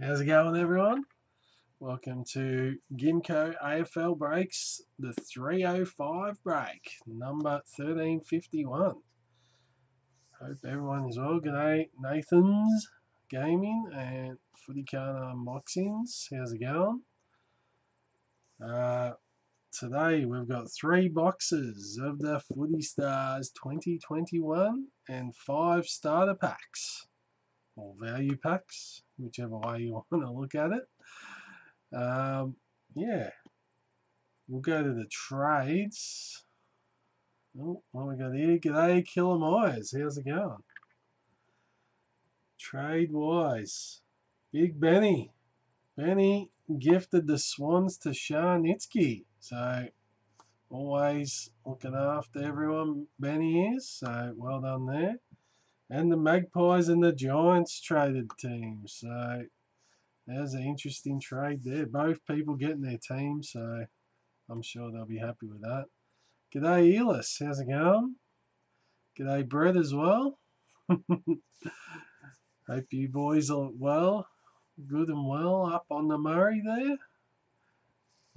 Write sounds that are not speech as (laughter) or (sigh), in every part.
How's it going, everyone? Welcome to Gimko AFL Breaks, the 305 break, number 1351. Hope everyone is well. G'day, Nathan's Gaming and Footy Card Unboxings. How's it going? Uh, today we've got three boxes of the Footy Stars 2021 and five starter packs or value packs, whichever way you (laughs) want to look at it. Um, yeah, we'll go to the trades. Oh, what we got here? G'day, Killer Myers. How's it going? Trade wise, Big Benny. Benny gifted the Swans to Sharnitsky. So, always looking after everyone, Benny is. So, well done there and the Magpies and the Giants traded teams. So there's an interesting trade there. Both people getting their team, so I'm sure they'll be happy with that. G'day, Elis. How's it going? G'day, Brett, as well. (laughs) Hope you boys are well, good and well up on the Murray there.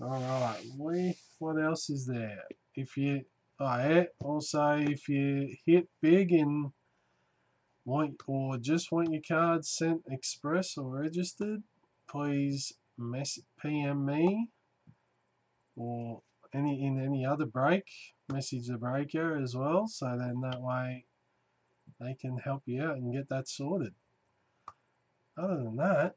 Alright, we what else is there? If you oh yeah, also if you hit big in want or just want your cards sent express or registered, please mess PM me or any in any other break, message the breaker as well, so then that way they can help you out and get that sorted. Other than that,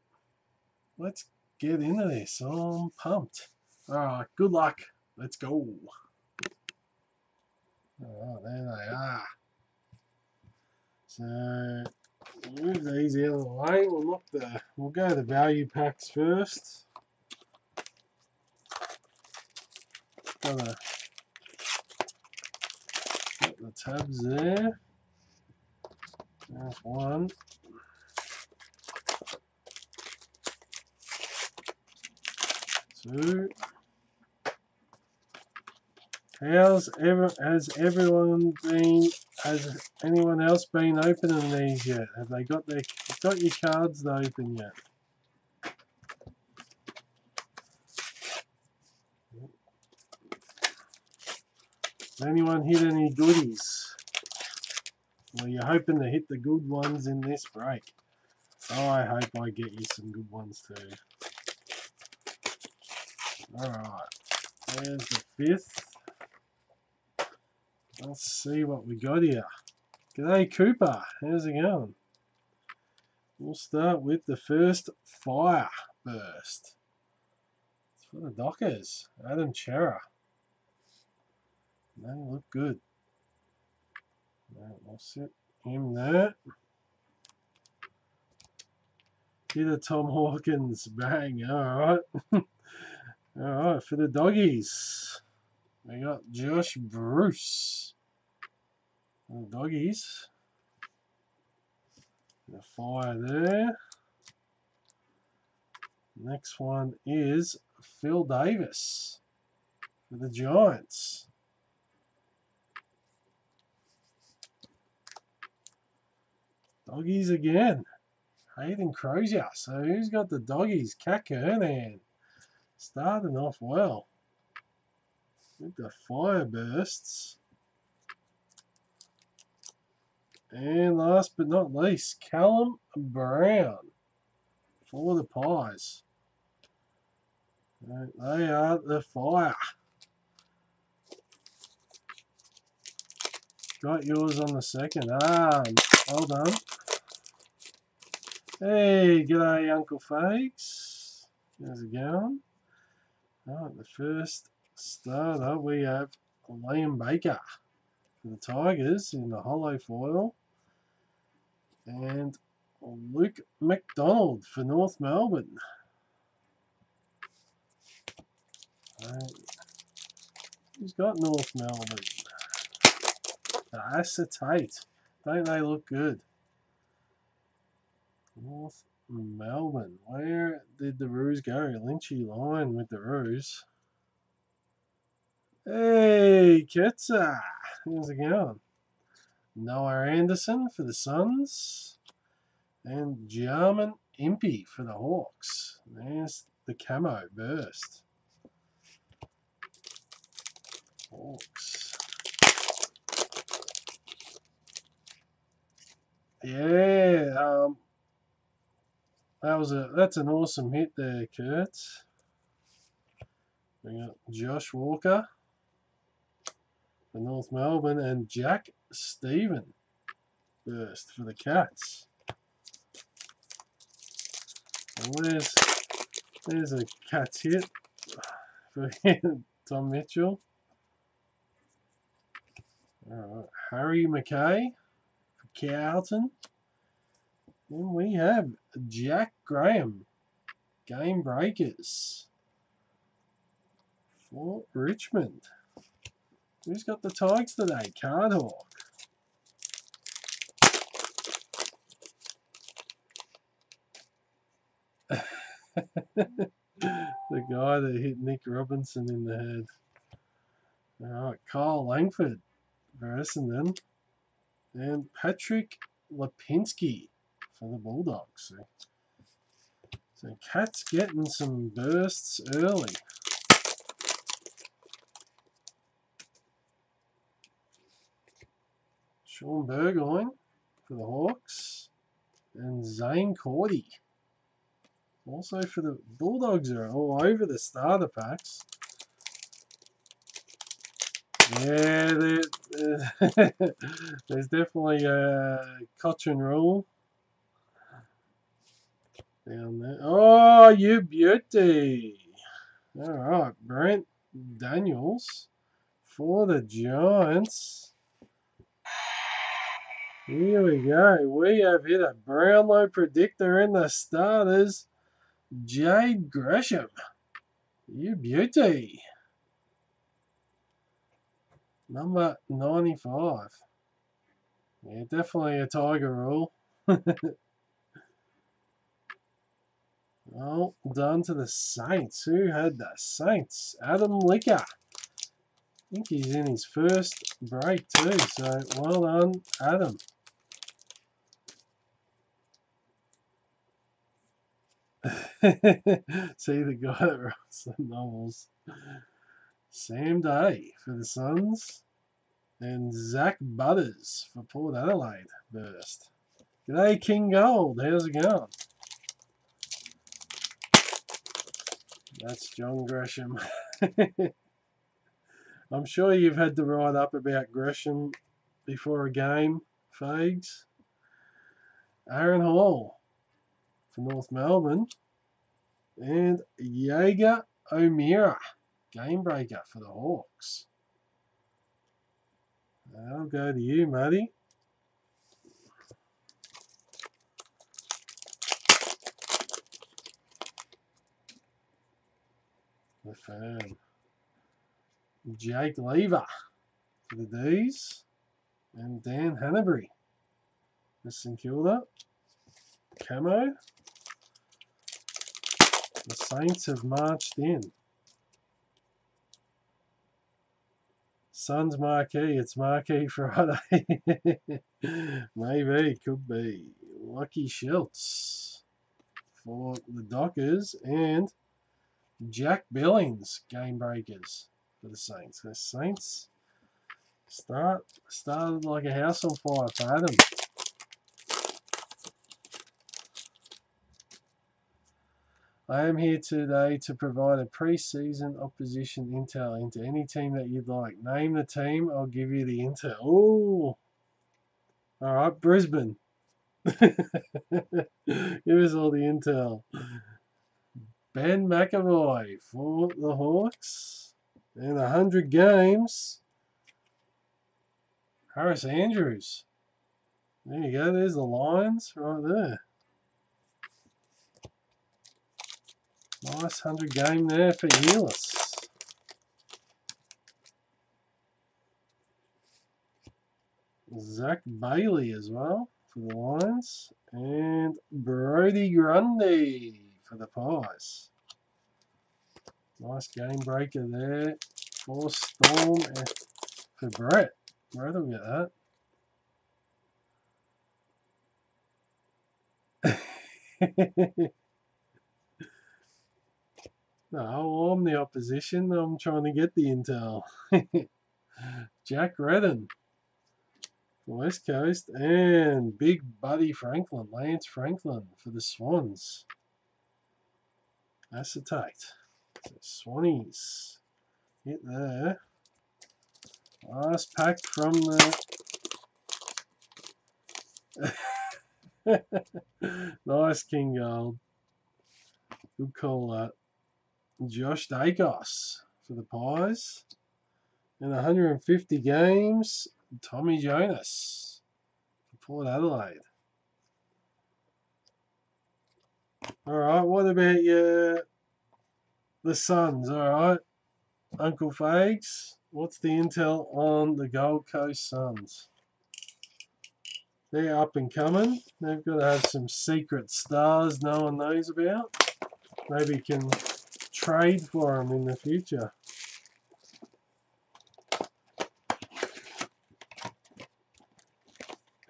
let's get into this. I'm pumped. Alright, good luck. Let's go. Oh, there they are. So move these out of the way. We'll look the we'll go the value packs first. Got got the tabs there. There's one. Two. How's ever has everyone been has anyone else been opening these yet? Have they got their got your cards open yet? Anyone hit any goodies? Well, you're hoping to hit the good ones in this break. Oh, I hope I get you some good ones too. Alright, there's the fifth. Let's see what we got here. G'day Cooper, how's it going? We'll start with the first fire burst. It's for the Dockers, Adam Cerra. They look good. Right, we'll sit him there. Hit a Tom Hawkins, bang, alright. (laughs) alright, for the doggies. We got Josh Bruce. The doggies. The fire there. Next one is Phil Davis for the Giants. Doggies again. Hayden Crozier. So who's got the doggies? Cat Kernan. Starting off well with the fire bursts. And last but not least, Callum Brown for the Pies. They are the fire. Got yours on the second. Ah, well done. Hey, g'day Uncle Fakes. How's it going? Alright, the first starter, we have Liam Baker for the Tigers in the hollow foil. And Luke McDonald for North Melbourne. Right. Who's got North Melbourne? The acetate. Don't they look good? North Melbourne. Where did the Roos go? Lynchy line with the Roos. Hey, Ketsa. How's it going? Noah Anderson for the Suns. And Jarman Impey for the Hawks. There's the camo burst. Hawks. Yeah, um, that was a that's an awesome hit there, Kurt. We got Josh Walker for North Melbourne and Jack Steven first for the Cats. And there's there's a Cats hit for (laughs) Tom Mitchell. Alright, Harry McKay for Carlton. Then we have Jack Graham, Game Breakers for Richmond. Who's got the Tigers today? Cardhawk. (laughs) the guy that hit Nick Robinson in the head. Alright, Kyle Langford for Essendon. And Patrick Lipinski for the Bulldogs. So, so Cat's getting some bursts early. Shaun Burgoyne for the Hawks. And Zane Cordy. Also for the Bulldogs are all over the starter packs. Yeah, (laughs) there's definitely uh, a Cochrane rule down there. Oh, you beauty! All right, Brent Daniels for the Giants. Here we go. We have hit a Brownlow predictor in the starters. Jade Gresham. You beauty. Number 95. Yeah, definitely a Tiger rule. (laughs) well done to the Saints. Who had the Saints? Adam Licker. I think he's in his first break too, so well done, Adam. (laughs) See the guy that writes the novels. Sam Day for the Suns. And Zak Butters for Port Adelaide burst. G'day King Gold, how's it going? That's John Gresham. (laughs) I'm sure you've had to write up about Gresham before a game, Fags. Aaron Hall for North Melbourne. And Jaeger O'Meara, game breaker for the Hawks. I'll go to you, Muddy. The firm. Jake Lever for the D's. And Dan Hannebery for St Kilda. Camo. The Saints have marched in. Suns marquee, it's Marquee (laughs) Friday. Maybe, could be. Lachie Schultz for the Dockers and Jack Billings, game breakers for the Saints. The Saints start started like a house on fire for Adam. I am here today to provide a pre-season opposition intel into any team that you'd like. Name the team, I'll give you the intel. Oh, all right, Brisbane. (laughs) give us all the intel. Ben McEvoy for the Hawks. And 100 games. Harris Andrews. There you go, there's the Lions right there. Nice 100 game there for Elis. Zac Bailey as well for the Lions. And Brodie Grundy for the Pies. Nice game breaker there for Storm and for Brett. Brett will get that. (laughs) no, I'm the opposition. I'm trying to get the intel. (laughs) Jack Redden. West Coast and Big Buddy Franklin, Lance Franklin for the Swans. Acetate. So Swannies. Hit there. Last pack from the (laughs) nice King Gold. Good call that. Josh Daicos for the Pies. In 150 games, Tommy Jonas for Port Adelaide. Alright, what about your the Suns, alright? Uncle Fags, what's the intel on the Gold Coast Suns? They're up and coming. They've got to have some secret stars no one knows about. Maybe can trade for them in the future.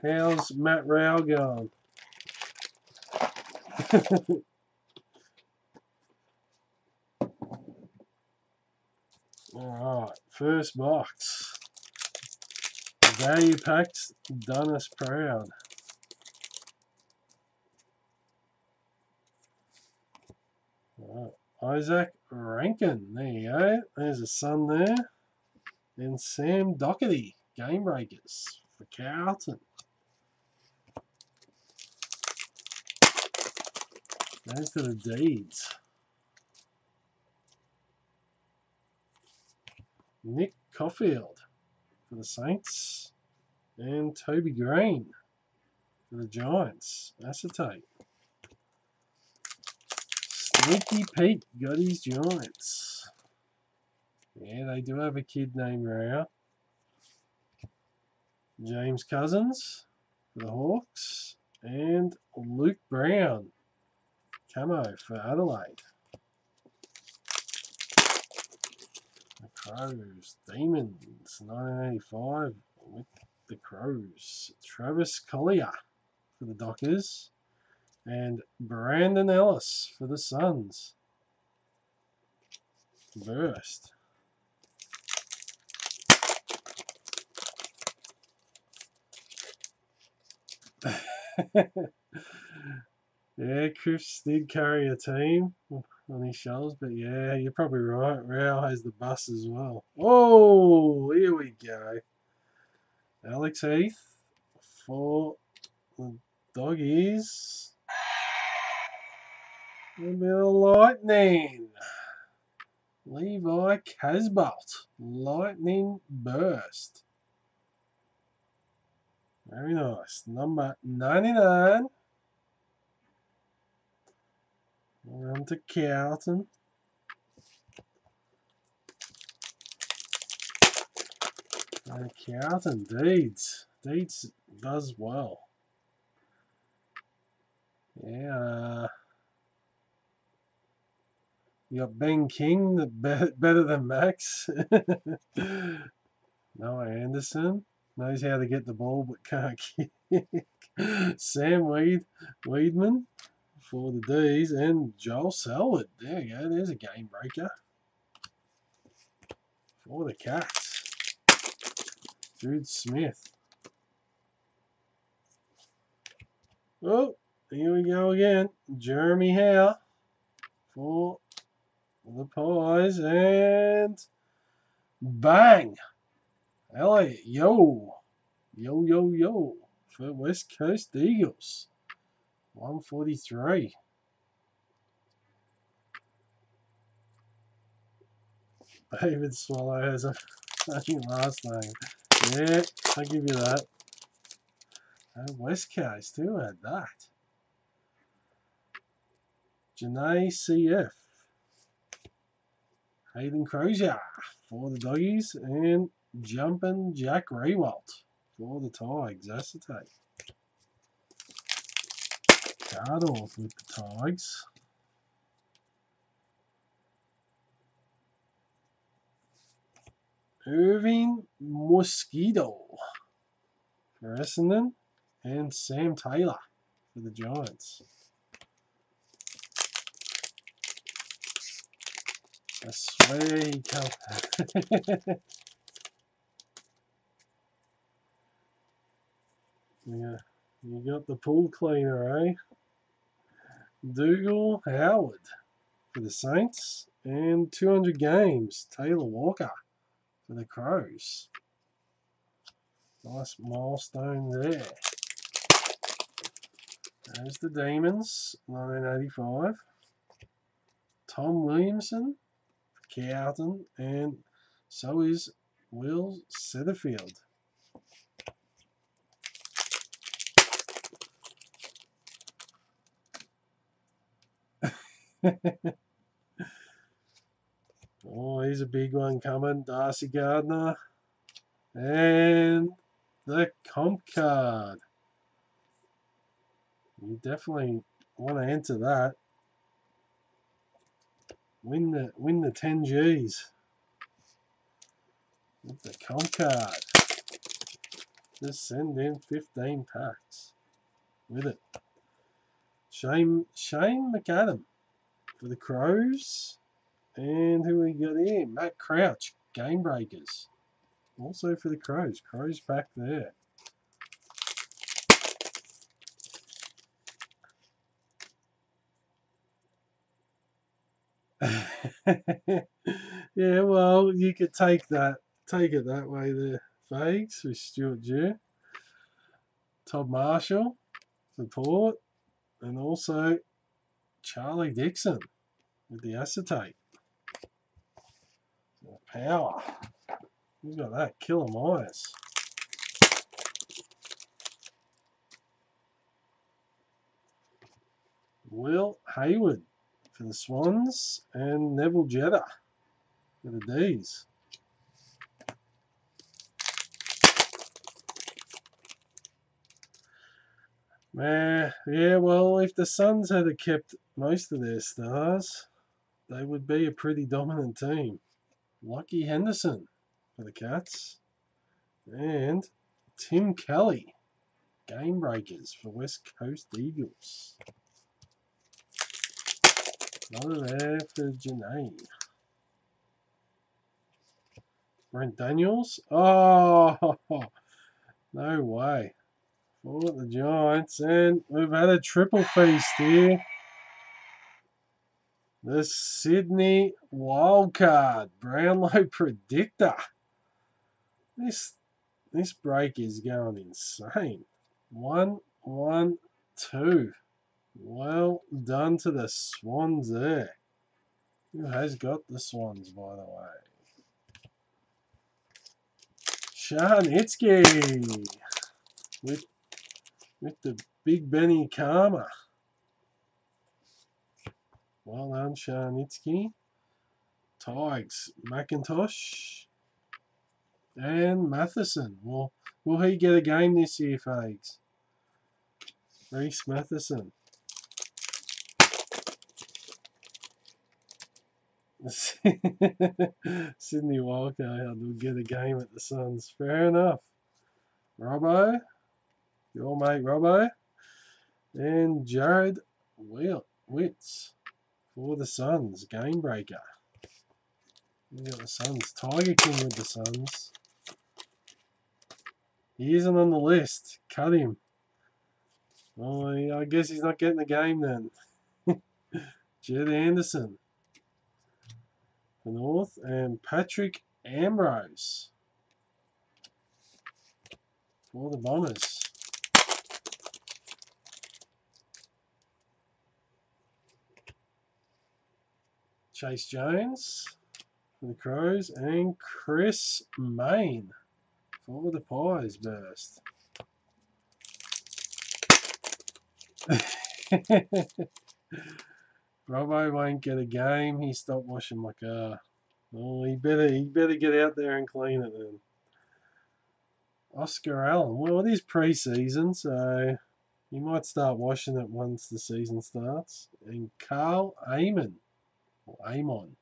How's Matt Rowell going? (laughs) Alright, first box. Value packs done us proud. Izak Rankine. there you go. There's a son there. And Sam Docherty, Game Breakers for Carlton. Those are the deeds. Nick Coffield for the Saints. And Toby Green for the Giants. Acetate. Sneaky Pete got his Giants. Yeah, they do have a kid named Rao. James Cousins for the Hawks. And Luke Brown Camo for Adelaide. The Crows. Demons, 1985 with the Crows. Travis Colyer for the Dockers. And Brandon Ellis for the Suns. Burst. (laughs) Yeah, Chris did carry a team on his shoulders, but yeah, you're probably right. Rao has the bus as well. Oh, here we go. Alex Heath for the doggies. Of lightning. Levi Casboult. Lightning burst. Very nice. Number 99. On to Carlton. Uh, Carlton, Deeds. Deeds does well. Yeah. You got Ben King, (laughs) better than Max. (laughs) Noah Anderson knows how to get the ball but can't (laughs) kick. Sam Weed, Weideman for the D's and Joel Selwood. There you go. There's a game breaker for the Cats. Jude Smith. Oh, here we go again. Jeremy Howe for the Pies and bang! Elliot, yo, yo, yo, yo for West Coast Eagles. 143. David Swallow has a funny last name. Yeah, I'll give you that. And West Coast too had that. Janae CF. Hayden Crozier for the doggies and Jumpin' Jack Riewoldt for the Tigers. Acetate. Start off with the Tigers. Irving Mosquito for Essendon and Sam Taylor for the Giants. I swear come. yeah, you got the pool cleaner, eh? Dougal Howard for the Saints and 200 games. Taylor Walker for the Crows. Nice milestone there. There's the Demons, 1985. Tom Williamson, Carlton, and so is Will Setterfield. (laughs) oh, here's a big one coming. Darcy Gardner. And the comp card. You definitely want to enter that. Win the win the 10 G's. With the comp card. Just send in 15 packs with it. Shane Shane McAdam for the Crows. And who we got here? Matt Crouch, Game Breakers. Also for the Crows. Crows back there. (laughs) yeah, well, you could take that, take it that way there, Fags, with Stuart Jew. Todd Marshall, support, and also Charlie Dixon with the acetate. Power. Who's got that? Killer Myers. Will Hayward for the Swans and Neville Jetta for the D's. Man, yeah, well, if the Suns had kept most of their stars, they would be a pretty dominant team. Lachie Henderson for the Cats. And Tim Kelly, Game Breakers for West Coast Eagles. Janae. Brent Daniels. Oh, (laughs) no way. For the Giants. And we've had a triple feast here. The Sydney Wildcard Brownlow (laughs) Predictor. This this break is going insane. One, one, two. Well done to the Swans there. Who has got the Swans, by the way? Sharnitsky with with the Big Benny Karma. Well done, Sharnitsky. Tigers, McIntosh, and Matheson. Will will he get a game this year, Fags? Reese Matheson. (laughs) Sydney Wildcard will get a game at the Suns. Fair enough. Robbo, your mate Robbo, and Jarrod Witts for the Suns. Game breaker. We got the Suns. Tiger King with the Suns. He isn't on the list. Cut him. Oh, I guess he's not getting the game then. (laughs) Jed Anderson the North, and Patrick Ambrose for the Bombers. Chayce Jones for the Crows, and Chris Mayne for the Pies burst. (laughs) Bravo won't get a game. He stopped washing my car. Oh, he better he better get out there and clean it then. Oscar Allen. Well, it is pre-season, so he might start washing it once the season starts. And Karl Amon, or Amon,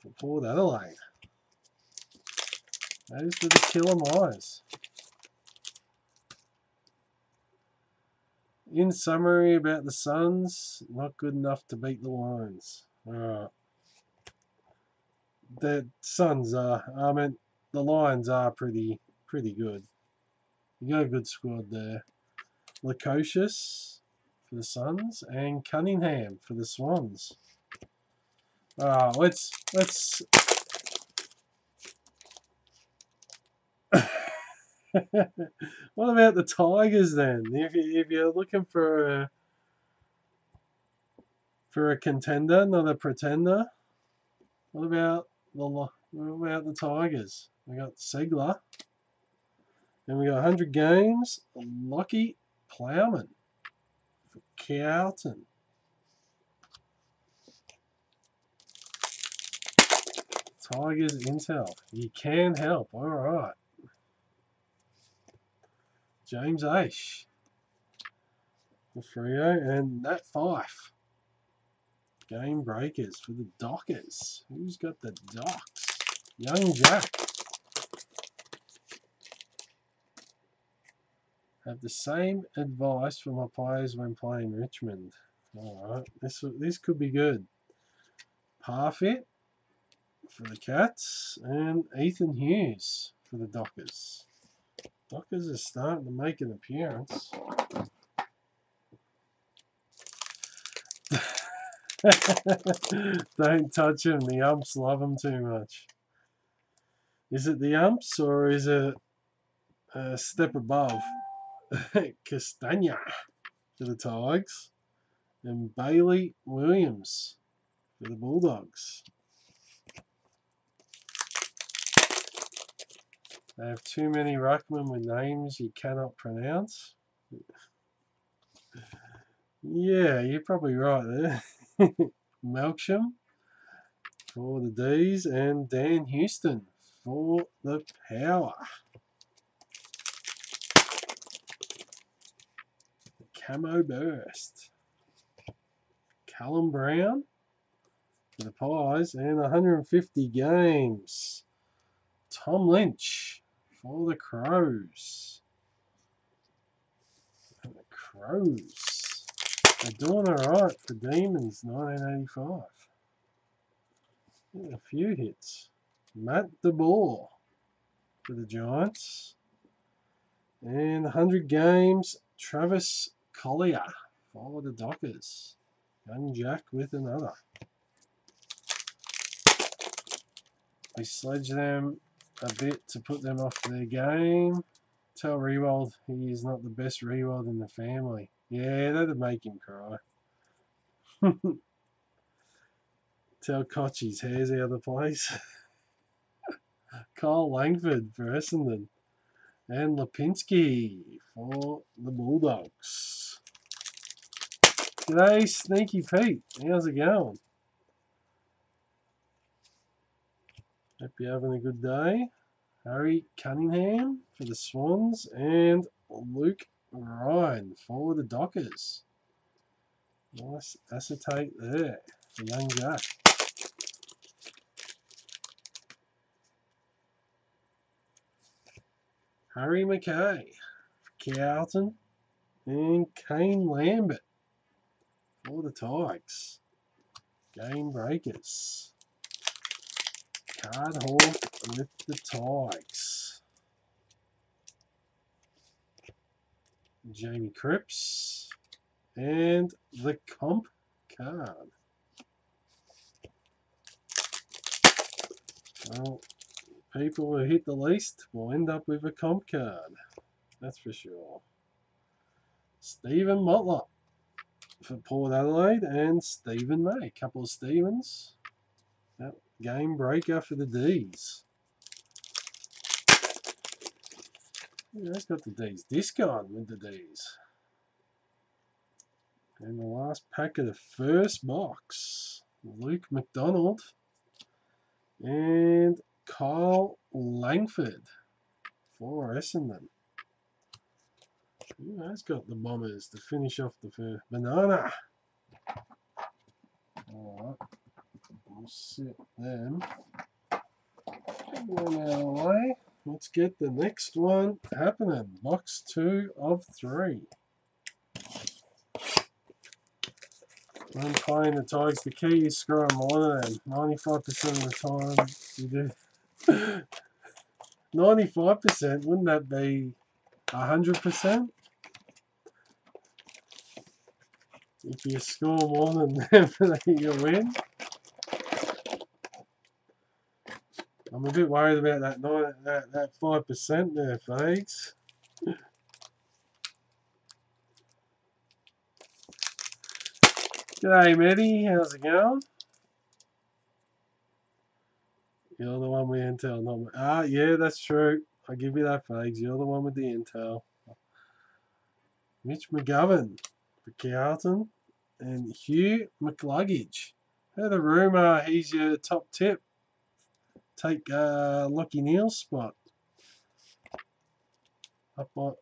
for Port Adelaide. Those for the Killer Myers. In summary about the Suns, not good enough to beat the Lions. Alright. the Suns are, I mean, the Lions are pretty, pretty good. You got a good squad there. Lukosius for the Suns and Cunningham for the Swans. Uh, let's let's (laughs) what about the Tigers then? If you, if you're looking for a for a contender, not a pretender, what about the what about the Tigers? We got Segler, and we got 100 games. Lachie Plowman for Carlton. Tigers Intel. You can help. All right. James Aish. The Freo and Nat Fyfe. Game breakers for the Dockers. Who's got the Docks? Young Jack. Have the same advice for my players when playing Richmond. Alright, this this could be good. Parfitt for the Cats and Ethan Hughes for the Dockers. Dockers is starting to make an appearance. (laughs) Don't touch him, the umps love him too much. Is it the umps or is it a step above? (laughs) Castagna for the Tigers and Bailey Williams for the Bulldogs. They have too many Ruckman with names you cannot pronounce. Yeah, you're probably right there. (laughs) Melksham for the D's and Dan Houston for the Power. Camo Burst. Callum Brown for the Pies and 150 games. Tom Lynch for the Crows. The Crows. They're doing alright for Demons 1985. a few hits. Matt de Boer for the Giants. And 100 games, Travis Colyer for the Dockers. Young Jack with another. We sledge them a bit to put them off their game. Tell Riewoldt he is not the best Riewoldt in the family. Yeah, that'd make him cry. (laughs) Tell Koch his hair's out of place. (laughs) Carl Langford for Essendon. And Lipinski for the Bulldogs. G'day, Sneaky Pete. How's it going? Hope you're having a good day. Harry Cunningham for the Swans and Luke Ryan for the Dockers. Nice acetate there for young Jack. Harry McKay for Carlton and Kane Lambert for the Tigers. Game breakers. Card Hawk with the Tigers. Jamie Cripps and the comp card. Well, people who hit the least will end up with a comp card. That's for sure. Steven Motlop for Port Adelaide and Steven May. A couple of Stevens. Game breaker for the D's. Yeah, that's got the D's. Disc on with the D's. And the last pack of the first box. Luke McDonald and Kyle Langford for Essendon. Who has got the Bombers to finish off the first? Banana. Alright. We'll sit them. One out of the way. Let's get the next one happening. Box two of three. When playing the Tigers, the key is scoring more than 95% of the time you do. (laughs) 95%, wouldn't that be 100%? If you score more than (laughs) them, you win. I'm a bit worried about that nine, that that five percent there, folks. G'day, Matty. How's it going? You're the one with intel, not. Ah, yeah, that's true. I give you that, Fags. You're the one with the intel. Mitch McGovern for Carlton and Hugh McCluggage. Heard a rumour he's your top tip. Take uh, Lachie Neale's spot. Up on,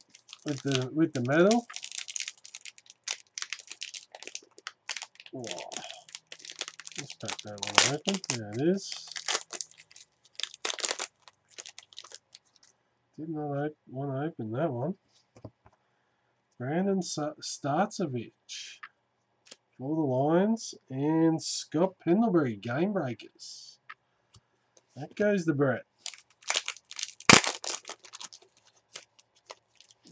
with the with the medal. Let's pack that one open. There it is. Did not want to open that one. Brandon Starcevich for the Lions and Scott Pendlebury, Game Breakers. That goes the Brett.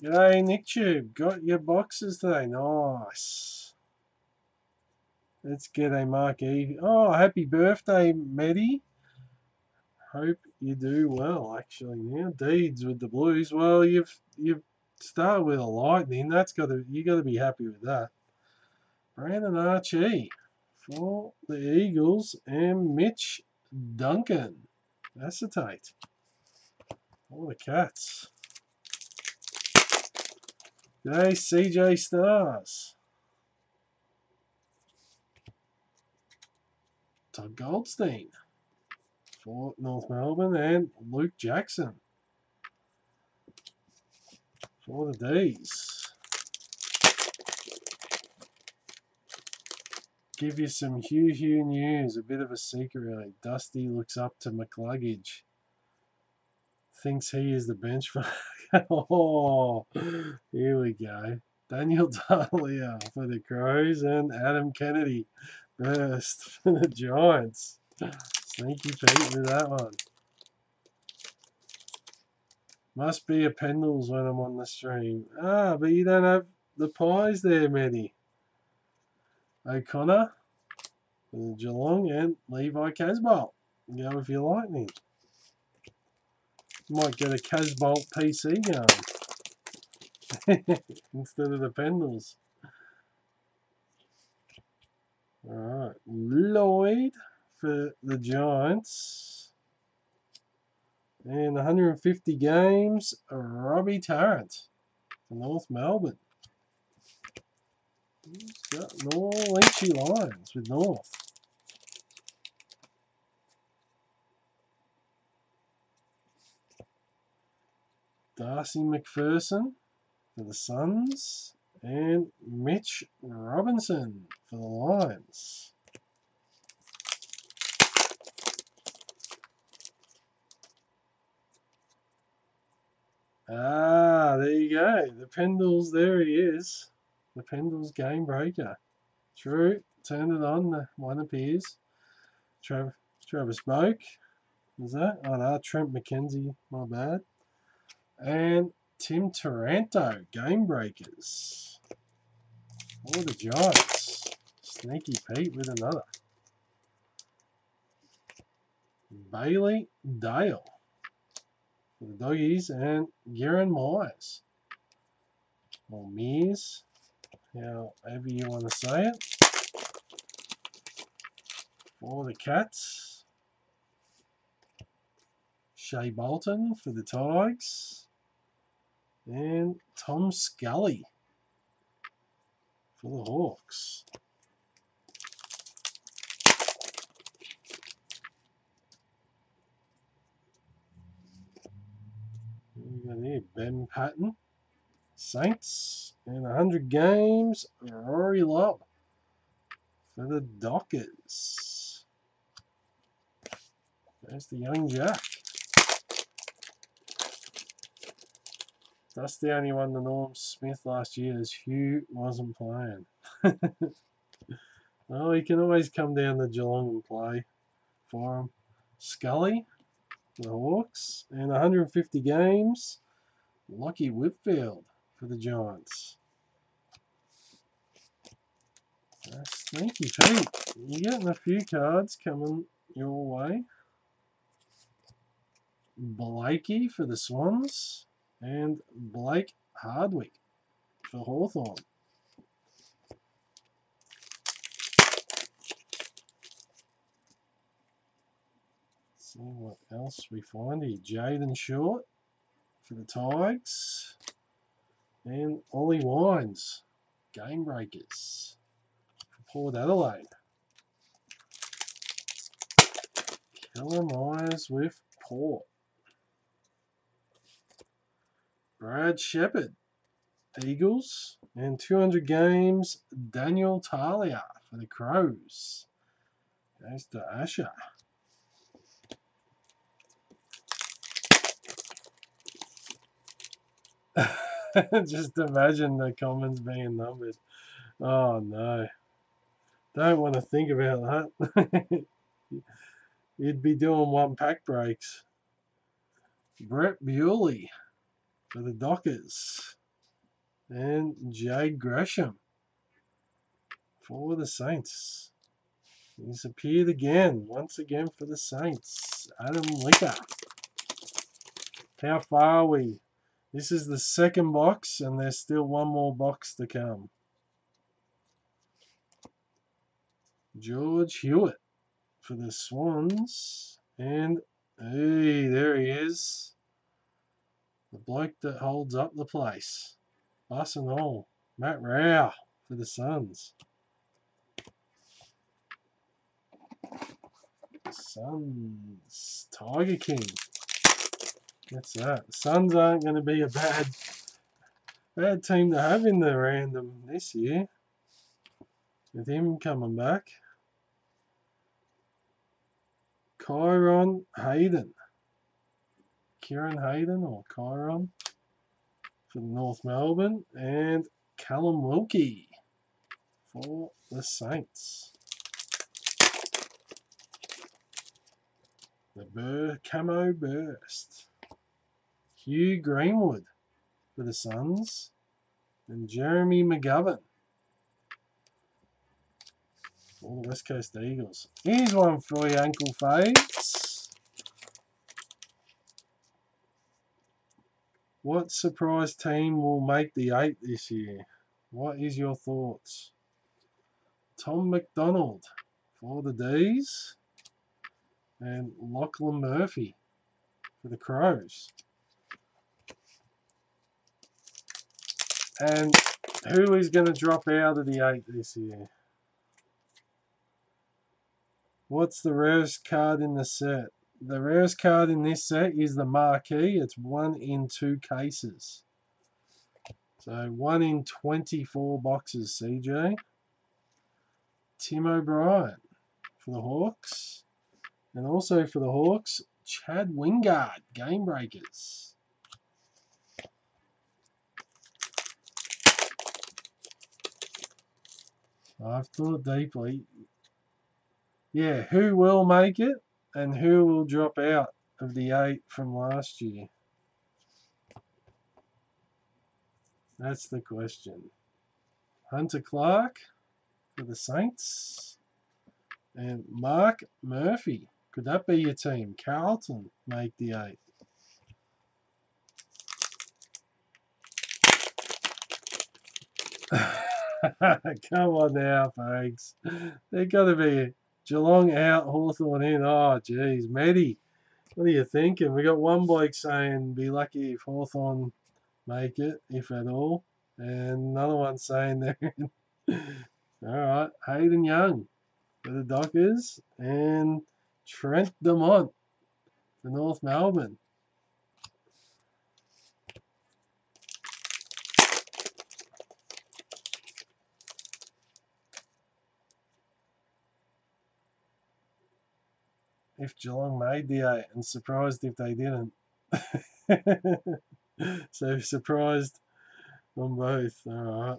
G'day Nick Tube, got your boxes today, nice. Let's get a Mark E. Oh, happy birthday, Maddie. Hope you do well, actually. Now, deeds with the Blues. Well, you've you've started with a Lightning. That's got to you got to be happy with that. Brandon Archie for the Eagles and Mitch Duncan. Acetate. All the cats. G'day, CJ Stars. Todd Goldstein for North Melbourne and Luke Jackson for the D's. Give you some Hugh Hugh news. A bit of a secret, really. Dusty looks up to McCluggage. Thinks he is the benchmark. (laughs) oh, here we go. Daniel (laughs) Talia for the Crows and Adam Kennedy first (laughs) for the Giants. Sneaky Pete with that one. Must be a Pendles when I'm on the stream. Ah, but you don't have the pies there, Matty. O'Connor Geelong and Levi Casboult. Go with your Lightning. Might get a Casboult PC going (laughs) instead of the Pendles. Alright, Lloyd for the Giants. And 150 games, Robbie Tarrant for North Melbourne. He's got no lengthy lines with North. Darcy MacPherson for the Suns and Mitch Robinson for the Lions. Ah, there you go. The Pendles, there he is. The Pendles Game Breaker. True. Turn it on. The one appears. Trav Travis Boak. Is that? Oh no, Trent McKenzie. My bad. And Tim Taranto. Game Breakers. All the Giants. Sneaky Pete with another. Bailey Dale for the Doggies and Gryan Miers. Or Mears however you want to say it. For the Cats, Shai Bolton for the Tigers, and Tom Scully for the Hawks. We got here Ben Paton, Saints. And 100 games, Rory Lobb for the Dockers. There's the young Jack. That's the only one the Norm Smith last year as Hugh wasn't playing. (laughs) Oh, he can always come down to Geelong and play for him. Scully, the Hawks, and 150 games. Lachie Whitfield for the Giants. Sneaky Pete, you're getting a few cards coming your way. Blakey for the Swans and Blake Hardwick for Hawthorn. see what else we find here. Jayden Short for the Tigers. And Ollie Wines, Game Breakers for Port Adelaide. Keller Myers with Port. Brad Sheppard, Eagles. And 200 games, Daniel Talia for the Crows. Goes to Asher. (laughs) (laughs) Just imagine the comments being numbered. Oh no. Don't want to think about that. (laughs) You'd be doing one pack breaks. Brett Bewley for the Dockers. And Jade Gresham for the Saints. He's appeared again, once again for the Saints. Adam Licker. How far are we? This is the second box, and there's still one more box to come. George Hewitt for the Swans. And, hey, there he is. The bloke that holds up the place. Bus and all. Matt Rowell for the Suns. Suns. Tiger King. That's that. Suns aren't going to be a bad, bad team to have in the random this year. With him coming back. Kyron Hayden. Kieran Hayden or Kyron for North Melbourne. And Callum Wilkie for the Saints. The Bur Camo Burst. Hugh Greenwood for the Suns, and Jeremy McGovern for the West Coast Eagles. Here's one for you, Uncle Fades. What surprise team will make the eight this year? What is your thoughts? Tom McDonald for the D's and Lachlan Murphy for the Crows. And who is going to drop out of the eight this year? What's the rarest card in the set? The rarest card in this set is the marquee. It's one in two cases. So one in 24 boxes, CJ. Tim O'Brien for the Hawks. And also for the Hawks, Chad Wingard, Game Breakers. I've thought deeply. Yeah, who will make it and who will drop out of the eight from last year? That's the question. Hunter Clark for the Saints and Marc Murphy. Could that be your team? Carlton make the eight. (sighs) (sighs) (laughs) Come on now, folks. They're got to be Geelong out, Hawthorn in. Oh, geez, Maddie, what are you thinking? We got one bloke saying be lucky if Hawthorn make it, if at all. And another one saying they're (laughs) in. all right, Hayden Young for the Dockers and Trent Dumont for North Melbourne. If Geelong made the eight and surprised if they didn't. (laughs) so surprised on both. All right.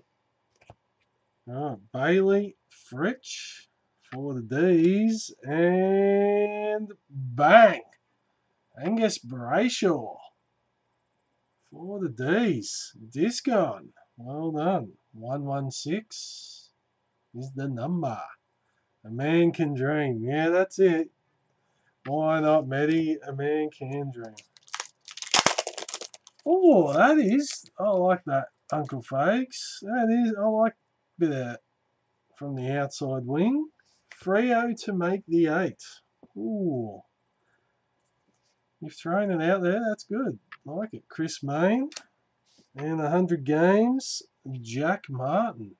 Alright, Bailey Fritsch for the D's. And bang! Angus Brayshaw for the D's. Discon. Well done. 116 is the number. A man can dream. Yeah, that's it. Why not, Matty? A man can dream. Oh, that is. I like that, Uncle Fakes. That is. I like a bit of from the outside wing. Freo to make the eight. Ooh. You've thrown it out there. That's good. I like it. Chris Mayne. And 100 games. Jack Martin.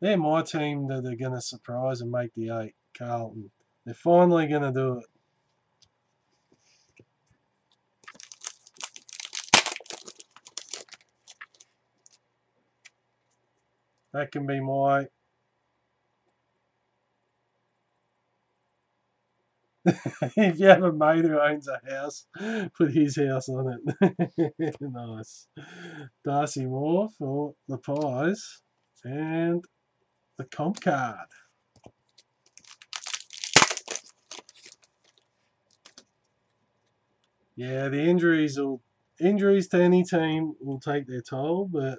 They're my team that are going to surprise and make the eight. Carlton. They're finally going to do it. That can be my (laughs) if you have a mate who owns a house, put his house on it. (laughs) nice. Darcy Moore for the Pies and the comp card. Yeah, the injuries will injuries to any team will take their toll, but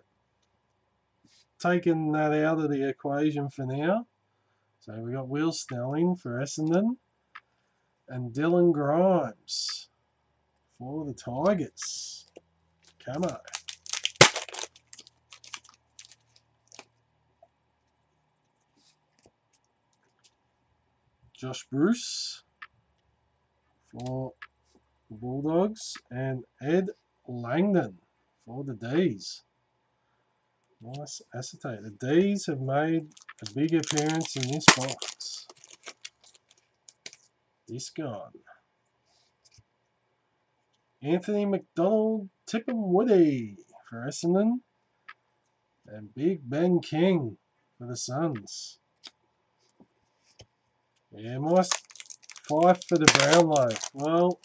taking that out of the equation for now. So we got Will Snelling for Essendon and Dylan Grimes for the Tigers. Camo. Josh Bruce for the Bulldogs and Ed Langdon for the D's. Nice acetate. The D's have made a big appearance in this box. This gone. Anthony McDonald, Tipham Woody for Essendon. And Big Ben King for the Suns. Yeah, my five for the Brownlow. Well,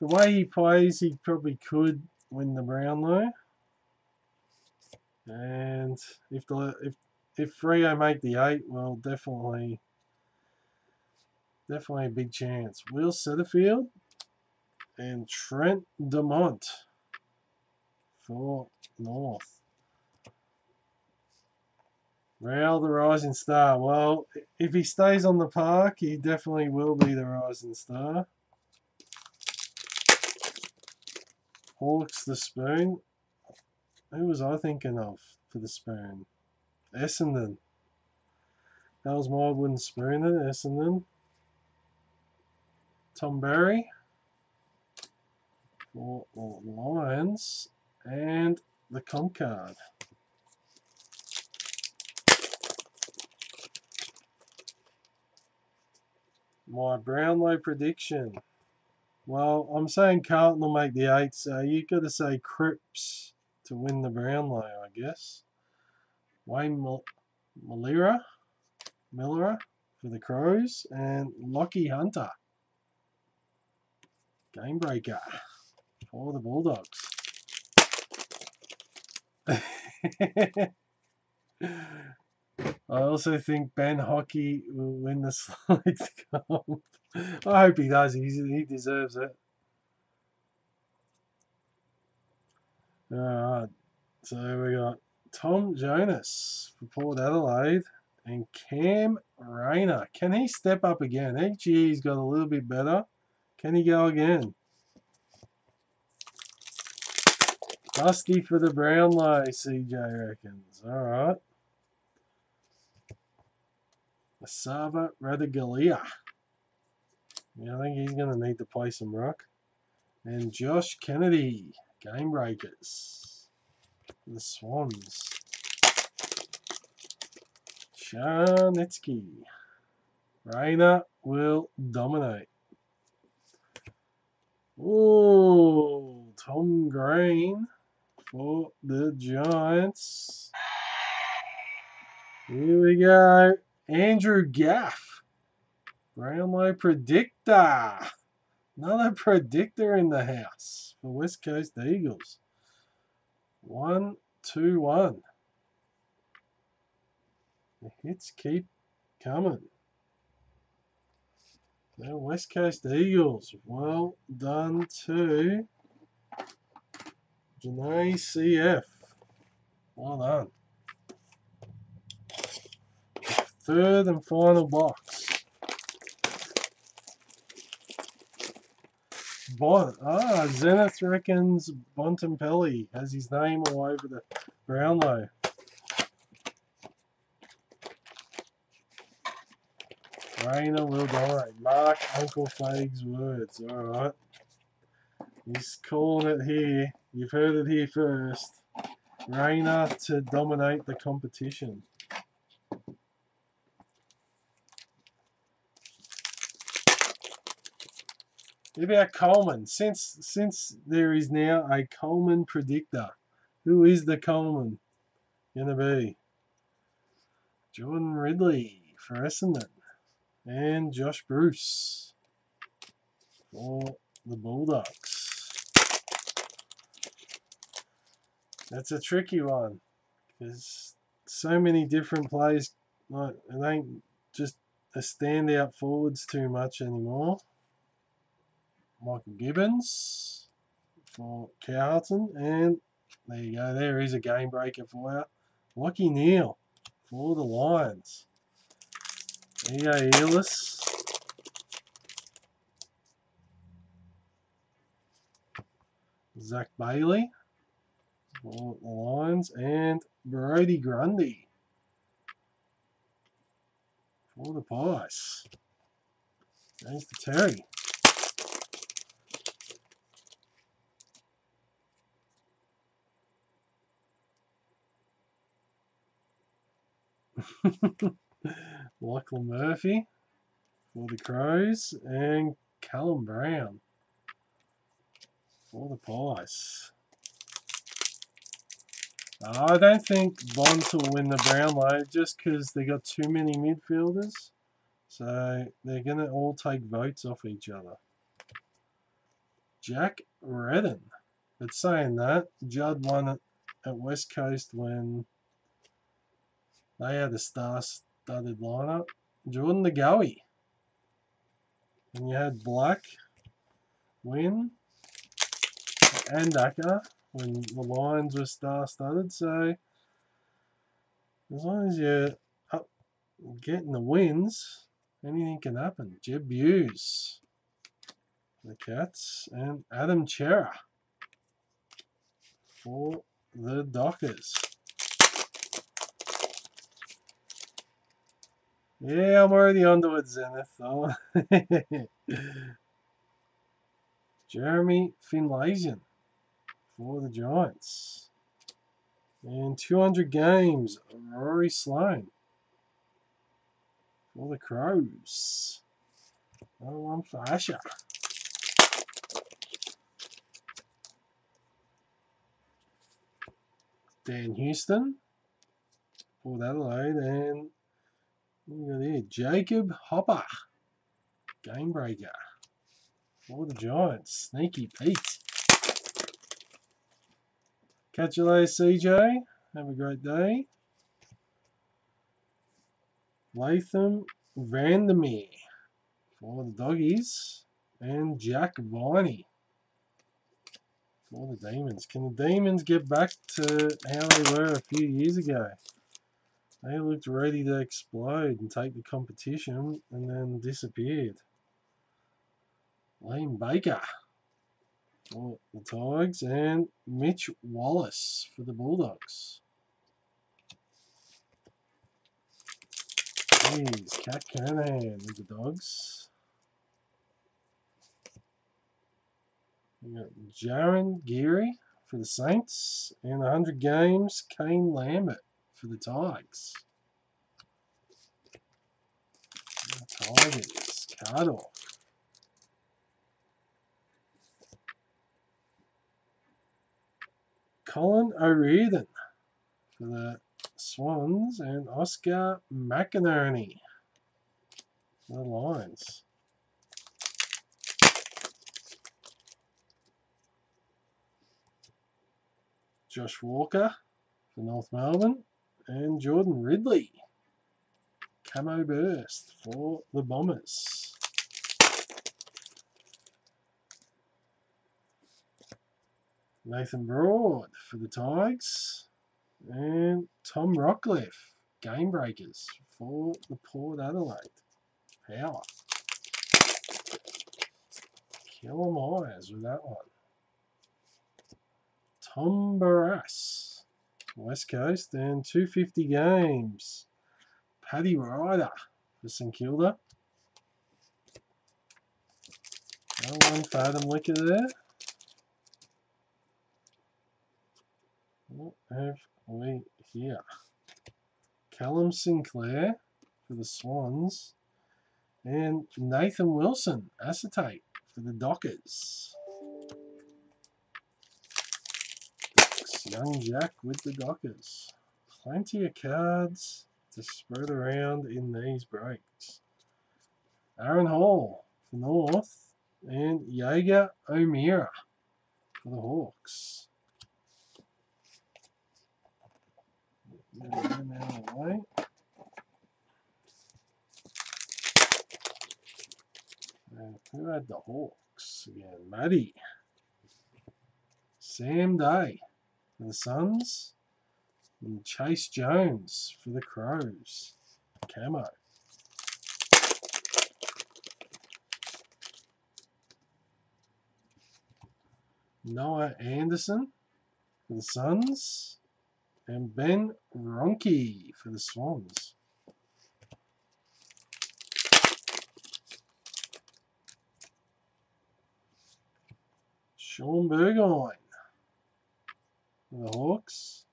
the way he plays, he probably could win the Brownlow. And if the if if Freo make the eight, well, definitely, definitely a big chance. Will Setterfield and Trent Dumont for North. Rail the rising star. Well, if he stays on the park, he definitely will be the rising star. Hawks the spoon. Who was I thinking of for the spoon? Essendon. That was my wooden spoon at Essendon. Tom Berry for Lions and the comp card. My Brownlow prediction. Well, I'm saying Carlton will make the eight, so you've got to say Cripps to win the Brownlow, I guess. Wayne Milera, Miller for the Crows, and Lachie Hunter. Game breaker for the Bulldogs. (laughs) I also think Ben Hockey will win the (laughs) Slides Cup. I hope he does. He deserves it. Alright, so we got Tom Jonas for Port Adelaide and Cam Rayner. Can he step up again? Each year he's got a little bit better. Can he go again? Dusty for the Brownlow, CJ reckons. Alright. Esava Ratugolea. Yeah, I think he's going to need to play some rock. And Josh Kennedy, Game Breakers. The Swans. Charnetsky. Rayner will dominate. Oh, Tom Green for the Giants. Here we go. Andrew Gaff. Brownlow Predictor. Another predictor in the house for West Coast Eagles. One, two, one. The hits keep coming. The West Coast Eagles. Well done to Janae CF. Well done. Third and final box. Bon ah, Zenith reckons Bontempelli has his name all over the Brownlow. Rayner will die. Mark Uncle Faig's words. Alright. He's calling it here. You've heard it here first. Rayner to dominate the competition. About Coleman? Since since there is now a Coleman predictor, who is the Coleman gonna be? Jordan Ridley for Essendon and Josh Bruce for the Bulldogs. That's a tricky one because so many different players. Like it ain't just a standout forwards too much anymore. Michael Gibbons for Carlton. And there you go. There is a game breaker for you. Lachie Neale for the Lions. There you go. Zac Bailey for the Lions. And Brodie Grundy for the Pies. Thanks to Terry. (laughs) Lachlan Murphy for the Crows and Callum Brown for the Pies. I don't think Bonds will win the Brownlow just because they got too many midfielders. So they're going to all take votes off each other. Jack Redden. But saying that, Judd won at West Coast when they had a star-studded lineup. Jordan De Goey. And you had Black, Win, and Acker when the Lions were star-studded. So as long as you're up getting the wins, anything can happen. Jeb Hughes, the Cats, and Adam Cerra for the Dockers. Yeah, I'm already onto it, Zenith. Oh. (laughs) Jeremy Finlayson for the Giants. And 200 games, Rory Sloane for the Crows. Another one for Asher. Dan Houston for Adelaide and Look at there, Jacob Hopper, game breaker for the Giants. Sneaky Pete. Catch you later, CJ. Have a great day. Laitham Vandermeer for the Doggies. And Jack Viney for the Demons. Can the Demons get back to how they were a few years ago? They looked ready to explode and take the competition and then disappeared. Liam Baker for the Tigers and Mitch Wallace for the Bulldogs. Here's Cat Kernahan with the Dogs. We got Jarryn Geary for the Saints and 100 games, Kane Lambert for the Tigers. Tigers, off. Colin O'Riordan for the Swans and Oscar McInerney for the Lions. Josh Walker for North Melbourne and Jordan Ridley Camo Burst for the Bombers. Nathan Broad for the Tigers. And Tom Rockliff, Game Breakers for the Port Adelaide. Power. Killer Myers with that one. Tom Barrass, West Coast, and 250 games. Paddy Ryder for St Kilda. No one Fathom Liquor there. What have we here? Callum Sinclair for the Swans. And Nathan Wilson, acetate for the Dockers. Young Jack with the Dockers. Plenty of cards to spread around in these breaks. Aaron Hall for North and Jaeger O'Meara for the Hawks. Who had the Hawks again? Maddie. Sam Day for the Suns. And Chayce Jones for the Crows. Camo. Noah Anderson for the Suns. And Ben Ronke for the Swans. Shaun Burgoyne for the Hawks.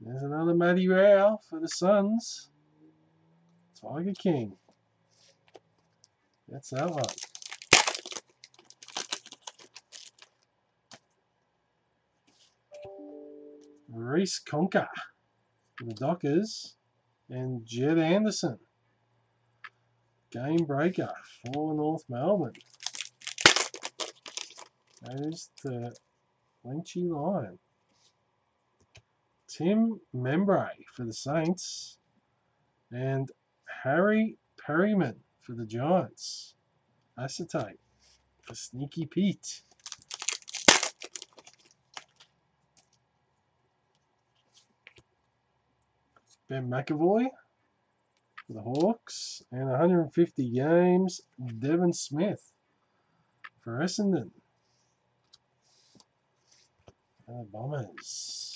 There's another Matty Rowell for the Suns. Tiger King. That's that one. Reece Conca for the Dockers. And Jed Anderson. Game breaker for North Melbourne. There's the Lynchy Lion. Tim Membrey for the Saints. And Harry Perryman for the Giants. Acetate for Sneaky Pete. Ben McEvoy for the Hawks. And 150 games, Devon Smith for Essendon. And the Bombers.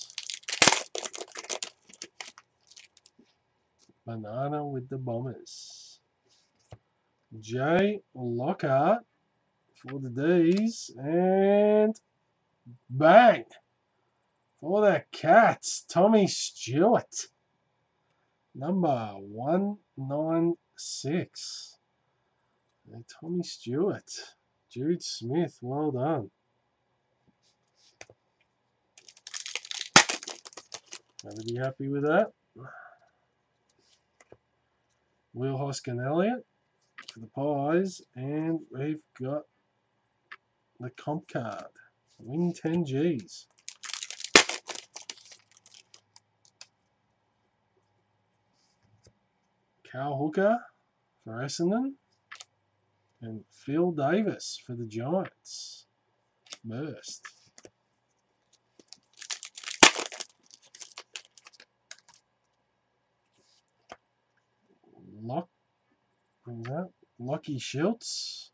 Banana with the Bombers. Jay Lockhart for the D's. And bang! For the Cats, Tommy Stewart. Number 196. And Tommy Stewart. Jude Smith, well done. Everybody happy with that? Will Hoskin Elliott for the Pies, and we've got the comp card. Win 10 Gs. Cale Hooker for Essendon, and Phil Davis for the Giants. Burst. Lock, that? Lachie Schultz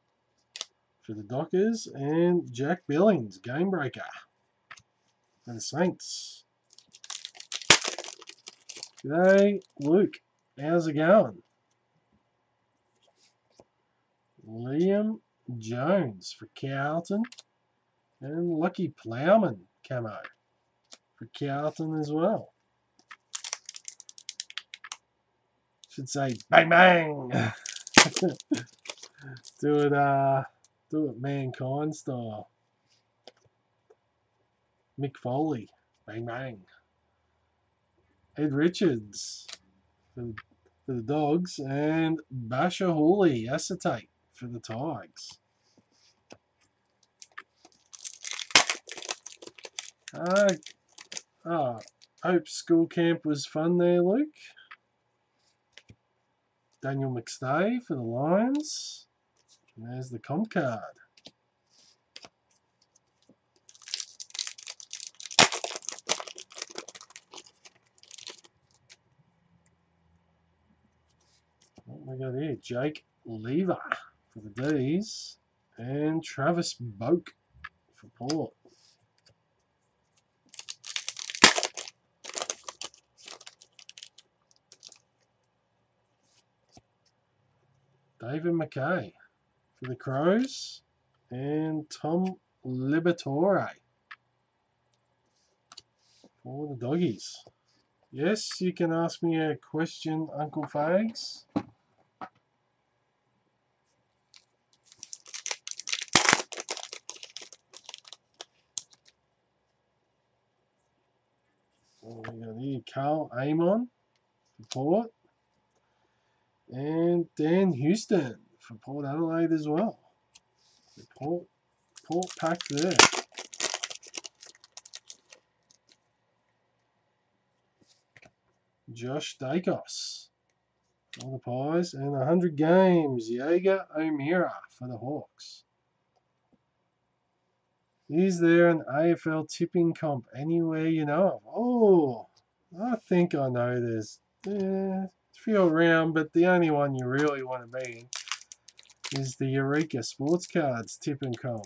for the Dockers, and Jack Billings, game breaker for the Saints. G'day, Luke. How's it going? Liam Jones for Carlton, and Lachie Plowman camo for Carlton as well. Should say bang bang. (laughs) do it uh do it mankind style. Mick Foley. Bang bang. Ed Richards for the, for the dogs and Bachar Houli acetate for the Tigers. Uh, oh, hope school camp was fun there, Luke. Daniel McStay for the Lions. And there's the comp card. What we got here? Jake Lever for the D's and Travis Boak for Port. David Mackay for the Crows and Tom Liberatore for the Doggies. Yes, you can ask me a question, Uncle Fags. we got here Karl Amon for Port and Dan Houston for Port Adelaide as well. The Port, Port pack there. Josh Daicos for the Pies and 100 games, Jaeger O'Meara for the Hawks. Is there an AFL tipping comp anywhere you know of? Oh, I think I know there's a few around, but the only one you really want to be in is the Eureka Sports Cards Tip and comp.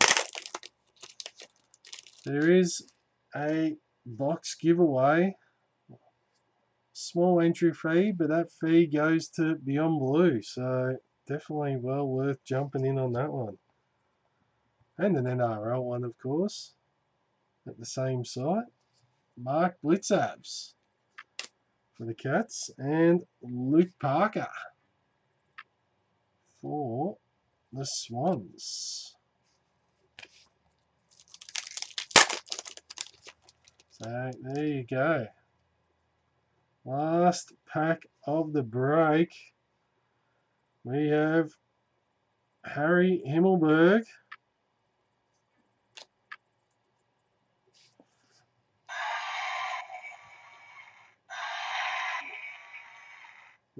There is a box giveaway, small entry fee, but that fee goes to Beyond Blue, so definitely well worth jumping in on that one and an NRL one, of course, at the same site. Mark Blicavs for the Cats, and Luke Parker for the Swans. So there you go. Last pack of the break. We have Harry Himmelberg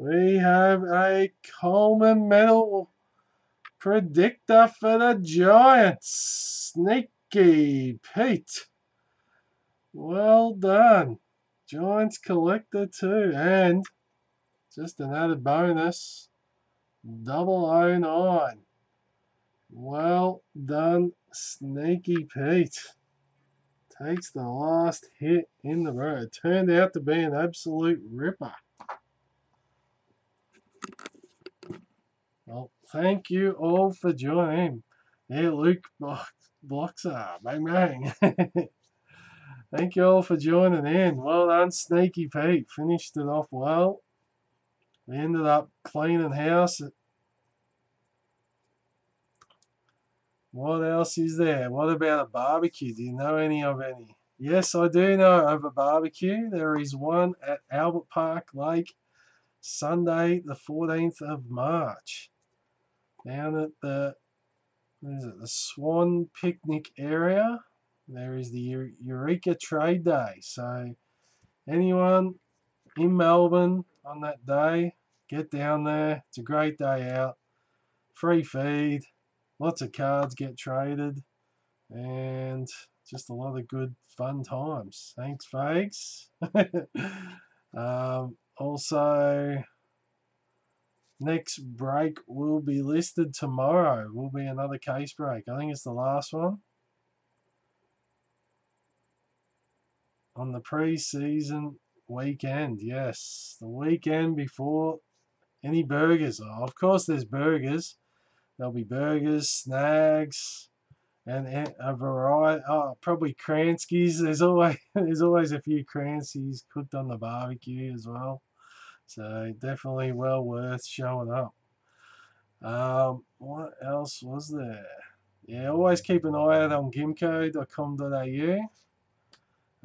We have a Coleman medal predictor for the Giants. Sneaky Pete. Well done. Giants collector too. And just an added bonus. 009. Well done, Sneaky Pete. Takes the last hit in the road. Turned out to be an absolute ripper. Well, thank you all for joining. Yeah, Luke are. Bang, bang. (laughs) thank you all for joining in. Well done, Sneaky Pete. Finished it off well. We ended up cleaning house. What else is there? What about a barbecue? Do you know any of any? Yes, I do know of a barbecue. There is one at Albert Park Lake Sunday, the 14th of March, down at the what is it, the Swan Picnic area. There is the Eureka Trade Day. So, anyone in Melbourne on that day, get down there. It's a great day out. Free feed, lots of cards get traded, and just a lot of good fun times. Thanks, Fags. (laughs) um, also, next break will be listed tomorrow. Will be another case break. I think it's the last one. On the pre-season weekend, yes. The weekend before any burgers. Oh, of course there's burgers. There'll be burgers, snags, and a variety. Oh, probably Kranskis. There's always (laughs) there's always a few Kranskis cooked on the barbecue as well. So definitely well worth showing up. Um, what else was there? Yeah, always keep an eye out on gimko.com.au.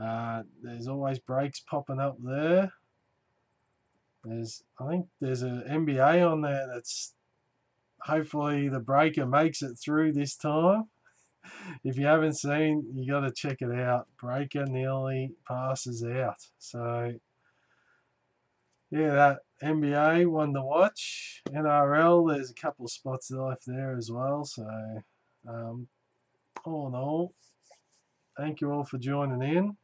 Uh, there's always breaks popping up there. There's, I think there's an NBA on there that's hopefully the breaker makes it through this time. (laughs) if you haven't seen, you got to check it out. Breaker nearly passes out. So yeah, that NBA one to watch. NRL, there's a couple of spots left there as well. So, um, all in all, thank you all for joining in.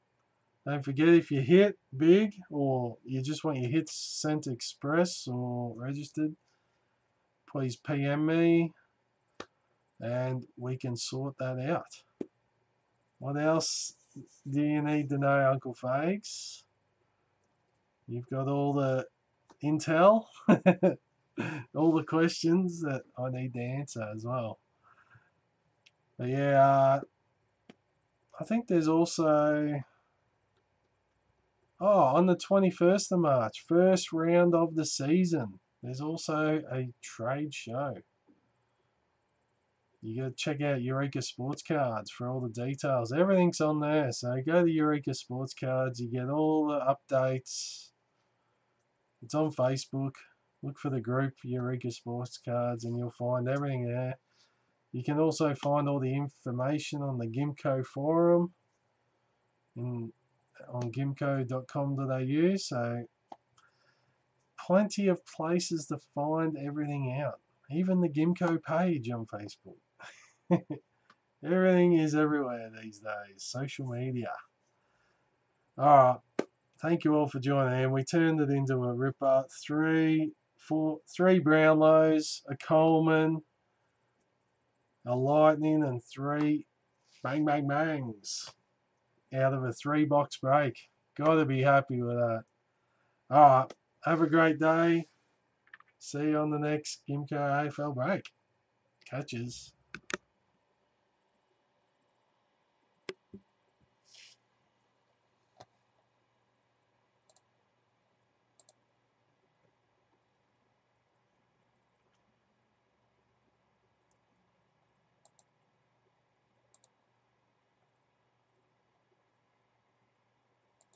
Don't forget if you hit big or you just want your hits sent express or registered, please PM me and we can sort that out. What else do you need to know, Uncle Fags? You've got all the intel, (laughs) all the questions that I need to answer as well. But yeah, uh, I think there's also, oh, on the 21st of March, first round of the season, there's also a trade show. You got to check out Eureka Sports Cards for all the details. Everything's on there. So go to Eureka Sports Cards. You get all the updates. It's on Facebook. Look for the group Eureka Sports Cards and you'll find everything there. You can also find all the information on the Gimko forum in, on gimko.com.au. So plenty of places to find everything out. Even the Gimko page on Facebook. (laughs) Everything is everywhere these days. Social media. Alright. Thank you all for joining in. We turned it into a ripper. Three, four, three Brownlows, a Coleman, a Lightning, and three bang bang bangs out of a three box break. Gotta be happy with that. Alright. Have a great day. See you on the next Gimko AFL break. Catches.